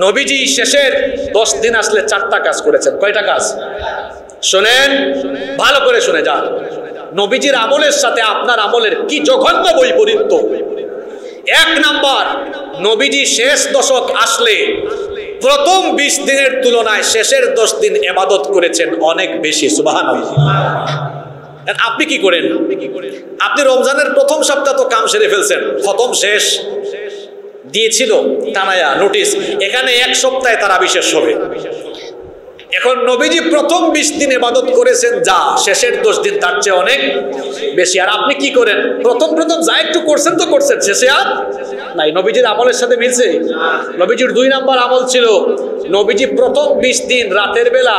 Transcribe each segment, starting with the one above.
নবীজি শেষের দশ দিন আসলে চারটা কাজ করেছেন। কয়টা কাজ? শোনেন, ভালো করে শুনে যান। নবীজির আমলের সাথে আপনার আমলের কি জঘন্য বৈপরীত্য। এক নাম্বার, নবীজি শেষ দশক আসলে প্রথম বিশ দিনের তুলনায় শেষের দশ দিন এবাদত করেছেন অনেক বেশি সুবাহান আপনি কি করেন? আপনি রমজানের প্রথম সপ্তাহ তো কাম সেরে ফেলছেন, খতম শেষ। দিয়েছিল টানায়া নোটিশ। এখানে এক সপ্তাহে তারা বিশেষ হবে। এখন নবীজি প্রথম বিশ দিন এবাদত করেছেন, যা শেষের দশ দিন তার চেয়ে অনেক বেশি। আর আপনি কি করেন? প্রথম প্রথম যা একটু করছেন তো করছেন, শেষে আর নাই। নবীজির আমলের সাথে মিলছে। নবীজির দুই নাম্বার আমল ছিল নবীজি প্রথম বিশ দিন রাতের বেলা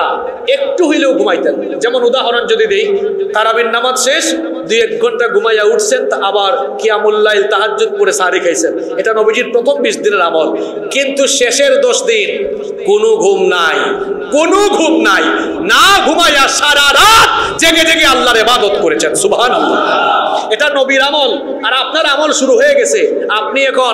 একটু হইলেও ঘুমাইতেন। যেমন উদাহরণ যদি দেই, তারাবির নামাজ শেষ, দুই এক ঘণ্টা ঘুমাইয়া উঠছেন আবার কিয়ামুল্লাইল তাহাজ্জুদ পরে সারি খাইছেন। এটা নবীজির প্রথম বিশ দিনের আমল। কিন্তু শেষের দশ দিন কোনো ঘুম নাই, কোনো ঘুম নাই। না ঘুমাইয়া সারা রাত জেগে জেগে আল্লাহর ইবাদত করেছেন, সুবহানাল্লাহ। এটা নবীর আমল। আর আপনার আমল শুরু হয়ে গেছে। আপনি এখন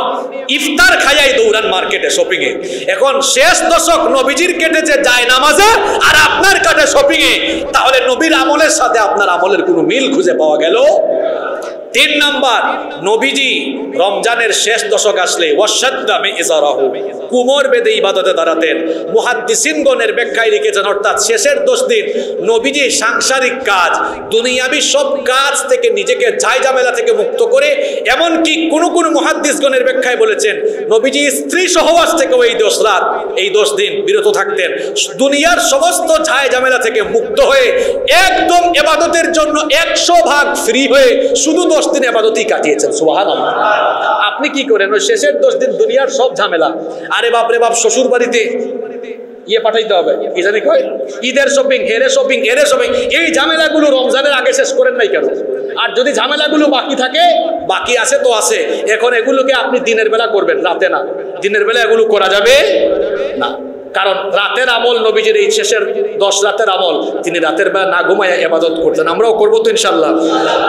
ইফতার খাইয়াই দৌড়ান মার্কেটে শপিংয়ে এখন শেষ দশক নবীজির কেটেছে যায় নামাজে, আর আপনার কাটে শপিংয়ে তাহলে নবীর আমলের সাথে আপনার আমলের কোনো মিল খুঁজে পাওয়া গেল? তিন নাম্বার, নবীজি রমজানের শেষ দশক আসলে ওয়াসাদ্দামে ইজারাহু কুমর বেদে ইবাদতে দাঁড়াতেন। মুহাদ্দিসিনগণের ব্যাখ্যায় লিখেছেন, অর্থাৎ শেষের দশ দিন নবীজি সাংসারিক কাজ, দুনিয়াবি সব কাজ থেকে নিজেকে ঝাই ঝামেলা থেকে মুক্ত করে, এমনকি কোন কোন মুহাদ্দিসগণের ব্যাখ্যায় বলেছেন, নবীজি স্ত্রী সহবাস থেকে এই দশ রাত, এই দশ দিন বিরত থাকতেন। দুনিয়ার সমস্ত ঝাই ঝামেলা থেকে মুক্ত হয়ে, একদম এবাদতের জন্য একশো ভাগ ফ্রি হয়ে, শুধু দশ দিন এবাদতই কাটিয়েছেন সুহান আপনি কি করেন? ওই শেষের দশ দিন দুনিয়ার সব ঝামেলা। আরে বাপরে বাপ শ্বশুর বাড়িতে ইয়ে পাঠাইতে হবে। কি জানি কয়? ঈদের শপিং হেরে শপিং এরে শপিং এই ঝামেলাগুলো রমজানের আগে শেষ করেন নাই কেন? আর যদি ঝামেলাগুলো বাকি থাকে, বাকি আছে তো আছে। এখন এগুলোকে আপনি দিনের বেলা করবেন, রাতে না। দিনের বেলা এগুলো করা যাবে না। কারণ রাতের আমল নবীজির এই শেষের দশ রাতের আমল, তিনি রাতের বেলা না ঘুমায় এবাদত করতেন। আমরাও করব তো ইনশাল্লাহ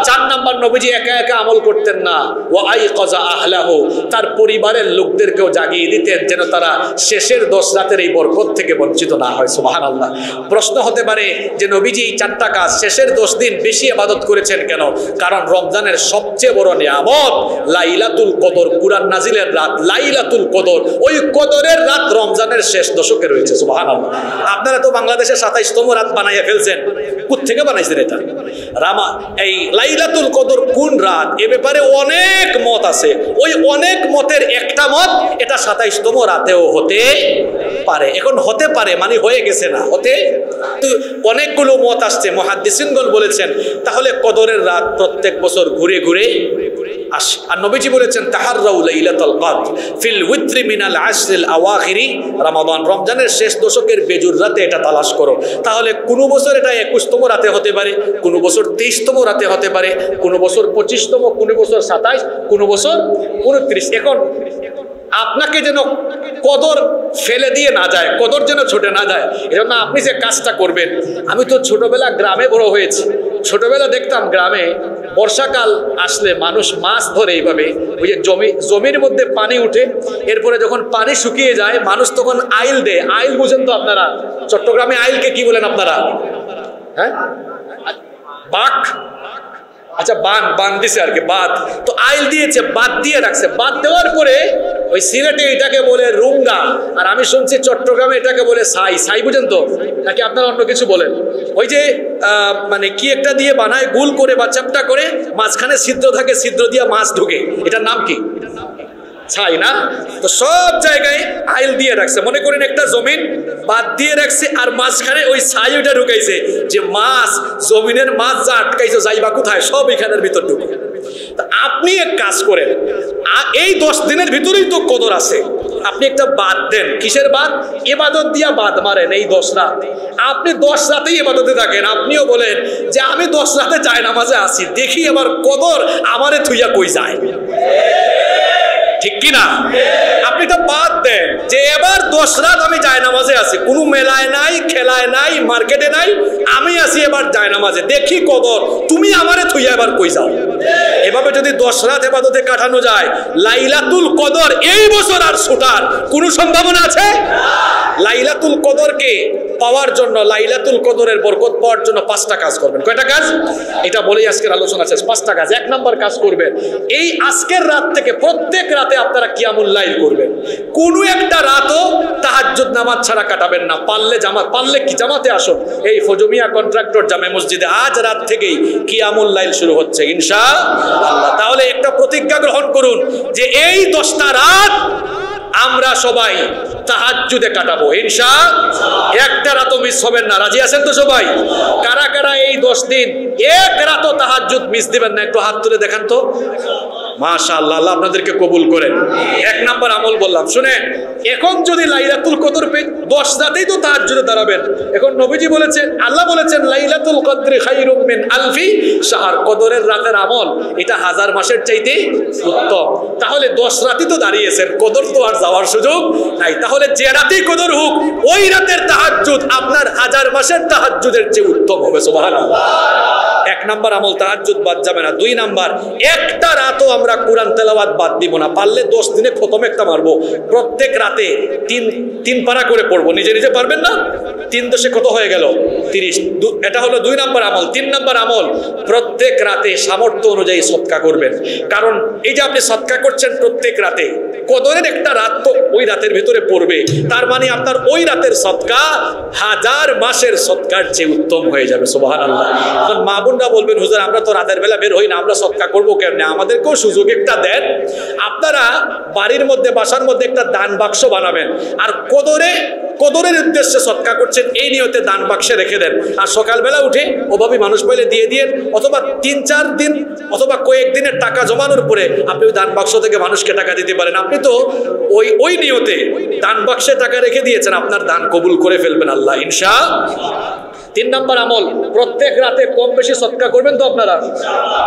চার নাম্বার নবীজি একা একা আমল করতেন না। ও আই কজা আহলাহ, তার পরিবারের লোকদেরকেও জাগিয়ে দিতেন যেন তারা শেষের দশ রাতের এই বরকত থেকে বঞ্চিত না হয় সুবাহান আল্লাহ প্রশ্ন হতে পারে যে নবীজি এই চারটা কাজ শেষের দশ দিন বেশি আবাদত করেছেন কেন? কারণ রমজানের সবচেয়ে বড় নিয়ামত লাইলাতুল কদর, কুরআন নাজিলের রাত, লাইলাতুল কদর, ওই কদরের রাত রমজানের শেষ দশ দশকে রয়েছে আপনারা তো বাংলাদেশের সাতাইশতম রাত বানাইয়া ফেলছেন। থেকে বানাইছেন এটা? রামা, এই লাইলাতুল কদর কোন রাত? এ ব্যাপারে অনেক মত আছে। ওই অনেক মতের একটা মত, এটা সাতাইশতম রাতেও হতে পারে, এখন হতে পারে মানে হয়ে গেছে না। হতে অনেকগুলো মত আসছে, মহাদ্দিসিনগণ বলেছেন, তাহলে কদরের রাত প্রত্যেক বছর ঘুরে ঘুরে আসে। আর নবীজি বলেছেন, তাহাররাউ লাইলাতুল কদর ফিল উইত্রি মিনাল আশরিল আওয়াখিরি রমাদান। রমজানের শেষ দশকের বেজুর রাতে এটা তালাশ করো। তাহলে কোনো বছর এটা একুশতম রাতে হতে পারে, কোনো বছর তেইশতম রাতে হতে পারে, কোনো বছর পঁচিশতম, কোনো বছর সাতাইশ, কোনো বছর উনত্রিশ এখন আপনাকে যেন কদর ফেলে দিয়ে না যায়, কদর যেন ছোটে না যায়। এজন্য আপনি যে কাজটা করবেন, আমি তো ছোটবেলা গ্রামে বড় হয়েছি। ছোটবেলা দেখতাম গ্রামে বর্ষাকাল আসলে মানুষ মাছ ধরে এইভাবে, ওই যে জমি, জমির মধ্যে পানি উঠে, এরপরে যখন পানি শুকিয়ে যায়, মানুষ তখন আইল দেয়। আইল বুঝেন তো আপনারা, চট্টগ্রামে আইলকে কি বলেন আপনারা? হ্যাঁ? বাঘ? আচ্ছা বান বান দিছে আর কি বাদ তো আইল দিয়েছে বাদ দিয়ে রাখছে। বাদ দেওয়ার পরে ওই সিলেটে এটাকে বলে রুঙ্গা আর আমি শুনছি চট্টগ্রামে এটাকে বলে সাই। সাই বুঝেন তো? নাকি আপনারা অন্য কিছু বলেন? ওই যে মানে কি একটা দিয়ে বানায়, গুল করে বা চ্যাপটা করে, মাঝখানে সিদ্ধ থাকে সিদ্ধ দিয়ে মাছ ঢুকে। এটার নাম কি? ছাই না? তো সব জায়গায় আইল দিয়ে রাখছে। মনে করেন একটা জমিন বাদ দিয়ে রাখছে আর মাঝখানে ওই ছাই ওইটা ঢুকাইছে যে মাছ, জমিনের মাছ যা আটকাইছে, যাইবা কোথায়, সব এখানের ভিতর ঢুকে। আপনি এক কাজ করেন এই দশ দিনের ভিতরেই তো কদর আছে। আপনি একটা বাদ দেন। কিসের বাদ? এবাদত দিয়া বাদ মারেন এই দশ রাত। আপনি দশ রাতেই এবাদতে থাকেন। আপনিও বলেন যে আমি দশ রাতে যায় নামাজে আসি দেখি আমার কদর আমারে থুইয়া কই যায়। ঠিক কিনা? আপনি তো বাদ দেন যে এবার দশ রাত আমি জায়নামাজে আছি। কোনো মেলায় নাই, খেলায় নাই, মার্কেটে নাই, আমি আছি এবার জায়নামাজে। দেখি কদর, তুমি আমারে থুইয়া এবার কই যাও? এভাবে যদি দশ রাত এবাদতে কাটানো যায়, লাইলাতুল কদর এই বছর আর ছোটার কোনো সম্ভাবনা আছে? লাইলাতুল কদরকে পাওয়ার জন্য, লাইলাতুল কদরের বরকত পাওয়ার জন্য পাঁচটা কাজ করবেন। কয়টা কাজ? এটা বলেই আজকের আলোচনা শেষ। পাঁচটা কাজ। এক নম্বর কাজ করবেন, এই আজকের রাত থেকে প্রত্যেক রাতে আপনারা কিয়ামুল লাইল করবেন। কোনো একটা রাতও তাহাজ্জুদ নামাজ ছাড়া কাটাবেন না। পারলে জামাত পারলে কি? জামাতে আসুন। এই ফজমিয়া কন্ট্রাক্টর জামে মসজিদে আজ রাত থেকেই কিয়ামুল লাইল শুরু হচ্ছে ইনশা আল্লাহ তাহলে একটা প্রতিজ্ঞা গ্রহণ করুন যে এই দশটা রাত আমরা সবাই তাহাজ্জুদে কাটাবো হিংসা একটা রাতও মিস হবেন না। রাজি আছেন তো সবাই? কারা কারা এই দশ দিন, এক রাতও তাহাজুদ মিস দিবেন না? একটু হাত তুলে দেখান তো। মাশাল আল্লাহ আপনাদেরকে কবুল করেন। এক নাম্বার আমল বললাম, শুনেন। এখন যদি লাইলাতুল কদর পে দশ রাতেই তো তাহাজ্জুদে দাঁড়াবেন। এখন নবীজি বলেছেন আল্লাহ বলেছেন, লাইলাতুল কদরি খাইরুম মিন আলফি শাহর, কদরের রাতের আমল, এটা হাজার মাসের চাইতে উত্তম। তাহলে দশ রাতই তো দাঁড়িয়েছেন, কদর তো আর যাওয়ার সুযোগ নাই। তাহলে যে রাতেই কদর হোক, ওই রাতের তাহাজ্জুদ আপনার হাজার মাসের তাহাজ্জুদের চেয়ে উত্তম হবে, সুবহানাল্লাহ। এক নাম্বার আমল তাহাজ্জুদ বাদ যাবে না। দুই নাম্বার, একটা রাতও আমরা কোরআন তেলাওয়াত বাদ দিব না। পারলে দশ দিনে খতম একটা মারবো। প্রত্যেক রাতে তিন তিন পারা করে পড়ব। নিজে নিজে পারবেন না? তিন দশে কত হয়ে গেল? তিরিশ। এটা হলো দুই নাম্বার আমল। তিন নাম্বার আমল, প্রত্যেক রাতে সামর্থ্য অনুযায়ী সৎকা করবেন। কারণ এই যে আপনি সৎকা করছেন প্রত্যেক রাতে, কদরের একটা রাত তো ওই রাতের ভিতরে পড়বে। তার মানে আপনার ওই রাতের সৎকা হাজার মাসের সৎকার চেয়ে উত্তম হয়ে যাবে সোবাহান আল্লাহ মা বোনরা বলবেন, হুজুর, আমরা তো রাতের বেলা বের হই না, আমরা সৎকা করব কেমনে? আমাদেরকেও সুযোগ একটা দেন। আপনারা বাড়ির মধ্যে, বাসার মধ্যে একটা দান বাক্স বানাবেন। আর কদরে, কদরের উদ্দেশ্যে সৎকা করছেন, এই নিয়তে দান বাক্সে রেখে দেন। আর সকালবেলা উঠে ওভাবে মানুষ পাইলে দিয়ে দিয়ে অথবা তিন, চার দিন, অথবা কয়েক দিনের টাকা জমানোর পরে আপনি ওই দান বাক্স থেকে মানুষকে টাকা দিতে পারেন। আপনি তো ওই ওই নিয়তে দান বাক্সে টাকা রেখে দিয়েছেন, আপনার দান কবুল করে ফেলবেন আল্লাহ ইনশা তিন নাম্বার আমল, প্রত্যেক রাতে কম বেশি সৎকা করবেন তো আপনারা?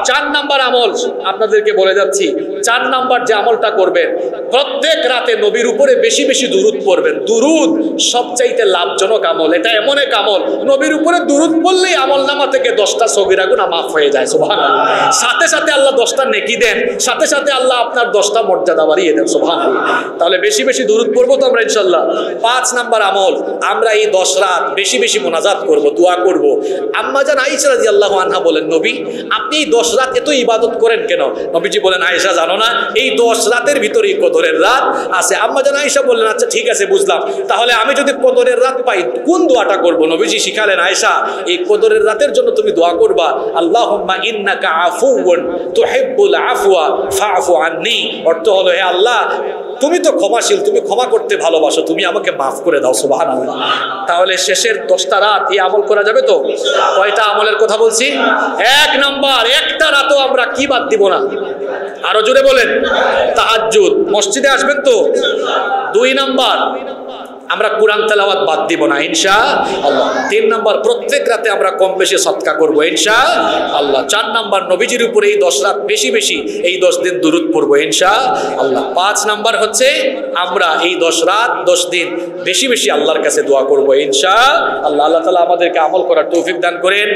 চার নাম্বার আমল, আপনাদেরকে বলে যাচ্ছি চার নাম্বার যে আমলটা করবেন, প্রত্যেক রাতে নবীর উপরে বেশি বেশি দুরুদ পড়বেন। দুরুদ সবচাইতে লাভজনক আমল। এটা এমন এক আমল। নবীর উপরে দুরুদ পড়লেই আমল নামা থেকে দশটা সগিরা গুণা মাফ হয়ে যায় সোভান সাথে সাথে আল্লাহ দশটা নেকি দেন, সাথে সাথে আল্লাহ আপনার দশটা মর্যাদা বাড়িয়ে দেন সোভান তাহলে বেশি বেশি দুরুদ পড়ব তো আমরা ইনশাল্লাহ পাঁচ নাম্বার আমল, আমরা এই দশ রাত বেশি বেশি মোনাজাত করব, দোয়া করব। আম্মা জান আয়েশা রাদিয়াল্লাহু আনহা বলেন, নবী, আপনি এই দশ রাত এত ইবাদত করেন কেন? নবীজি বলেন, আয়েশা, জানো না এই দশ রাতের ভিতরেই কদরের রাত আছে। আম্মা জান আয়েশা বললেন আচ্ছা ঠিক আছে, বুঝলাম। তাহলে আমি যদি কদরের রাত পাই, কোন দোয়াটা করব? নবীজি শিখালেন, আয়েশা, এই কদরের রাতের জন্য তুমি দোয়া করবা, আল্লাহুম্মা ইন্নাকা আফুউন তুহিব্বুল আফওয়া ফাআফু আন্নি। অর্থ হলো, হে আল্লাহ, তুমি তো ক্ষমাশীল, তুমি ক্ষমা করতে ভালোবাসো, তুমি আমাকে মাফ করে দাও সুবাহান তাহলে শেষের দশটা রাত এই আমল করা যাবে তো? কয়টা আমলের কথা বলছি? এক নাম্বার, একটা রাতও আমরা কি বাদ দিব না? আরও জোরে বলেন। তাহাজ্জুদ। মসজিদে আসবেন তো? দুই নাম্বার। আমরা কোরআন তেলাওয়াত বাদ দিব না ইনশা আল্লাহ তিন নাম্বার, প্রত্যেক রাতে আমরা কম বেশি সৎকা করব ইনশা আল্লাহ চার নাম্বার, নবীজির উপরে এই দশ রাত বেশি বেশি এই দশ দিন দূরত পড়ব ইনশা আল্লাহ পাঁচ নাম্বার হচ্ছে, আমরা এই দশ রাত, দশ দিন বেশি বেশি আল্লাহর কাছে দোয়া করব ইনশা আল্লাহ আল্লাহ তালা আমাদেরকে আমল করার তৌফিক দান করেন।